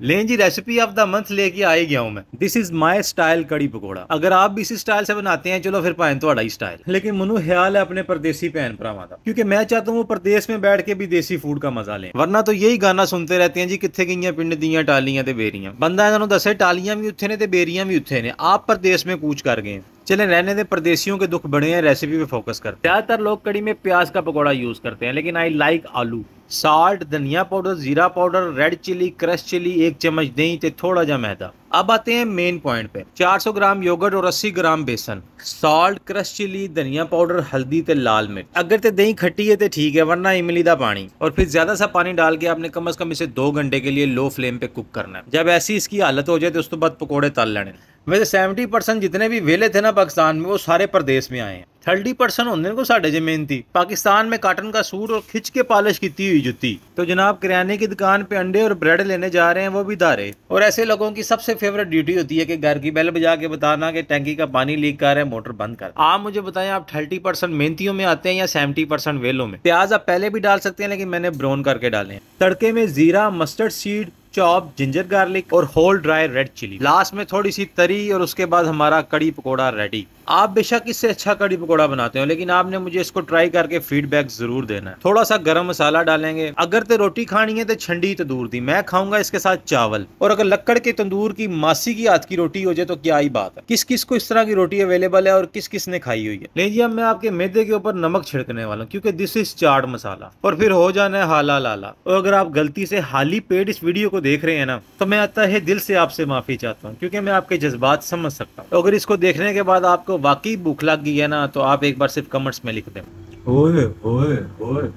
लें जी recipe of the month लेके आ गया हूँ मैं। दिस इज़ माई स्टाइल कड़ी पकौड़ा। अगर आप भी इसी स्टाइल से बनाते हैं, चलो फिर पाए थोड़ा ही स्टाइल लेकिन मनु, ख्याल है अपने परदेसी भैन भरावा का क्योंकि मैं चाहता हूँ वो प्रदेश में बैठ के भी देसी फ़ूड का मज़ा लें। वरना तो यही गाना सुनते रहते हैं जी कितने गई पिंड दियाँ टालियाँ ते बेरियाँ। बंदा इन्होंने दसे टालियाँ भी उत्थे ने ते बेरियाँ भी उत्थे ने। आप प्रदेश में कूच कर गए चले रहने दे परदेशियों के दुख बड़े हैं रेसिपी पे फोकस करते हैं। ज़्यादातर लोग कड़ी में प्याज का पकौड़ा यूज़ करते हैं लेकिन आई लाइक आलू। साल्ट धनिया पाउडर जीरा powder red chilli crush chilli एक चम्मच दही ते थोड़ा जा मैदा। अब आते हैं मेन पॉइंट पे। 400 ग्राम योगर्ट और 80 ग्राम बेसन। सॉल्ट क्रश चिली धनिया पाउडर हल्दी ते लाल मिर्च। अगर ते दही खट्टी है तो ठीक है, वरना इमली का पानी। और फिर ज़्यादा सा पानी डाल के आपने कम अज कम इसे दो घंटे के लिए लो फ्लेम पे कुक करना है। जब ऐसी इसकी हालत हो जाए तो उसके बाद पकौड़े तल लेने। वैसे सेवेंटी परसेंट जितने भी वेले थे ना पाकिस्तान में, वो सारे प्रदेश में आए हैं। थर्टी परसेंट होंगे को साढ़े ज़मीन थी पाकिस्तान में काटन का सूट और खिंच के पालिश की हुई जुती। तो जनाब किराने की दुकान पे अंडे और ब्रेड लेने जा रहे हैं वो भी दारे और ऐसे लोगों की सबसे फेवरेट ड्यूटी होती है कि घर की बेल बजा के बताना कि टैंकी का पानी लीक कर रहा है मोटर बंद कर। आप मुझे बताएँ आप थर्टी परसेंट मेहनतियों में आते हैं या सेवेंटी परसेंट वेलों में? प्याज आप पहले भी डाल सकते हैं लेकिन मैंने ब्राउन करके डाले तड़के में जीरा mustard seed chop, ginger garlic और whole dry red chilli. Last में थोड़ी सी तरी और उसके बाद हमारा कड़ी पकौड़ा रेडी आप बेशक इससे अच्छा कड़ी पकौड़ा बनाते हो, लेकिन आपने मुझे इसको ट्राई करके फीडबैक ज़रूर देना है। थोड़ा सा गर्म मसाला डालेंगे। अगर तो रोटी खानी है तो ठंडी तंदूर दी। मैं खाऊँगा इसके साथ चावल। और अगर लकड़ के तंदूर की मासी की हाथ की रोटी हो जाए तो क्या ही बात है। किस किस को इस तरह की रोटी अवेलेबल है और किस किस ने खाई हुई है? लीजिए अब मैं आपके मैदे के ऊपर नमक छिड़कने वाला हूँ, क्योंकि दिस इज़ चाट मसाला और फिर हो जाना है हाला लाला। और अगर आप गलती से हाली पेट इस वीडियो को देख रहे हैं ना तो मैं आता है दिल से आपसे माफ़ी चाहता हूँ, क्योंकि मैं आपके जज्बात समझ सकता हूँ। अगर इसको देखने के बाद आपको वाकई भूख लग गई है ना तो आप एक बार सिर्फ़ कमेंट्स में लिख दें। ओए ओए ओए।